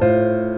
Música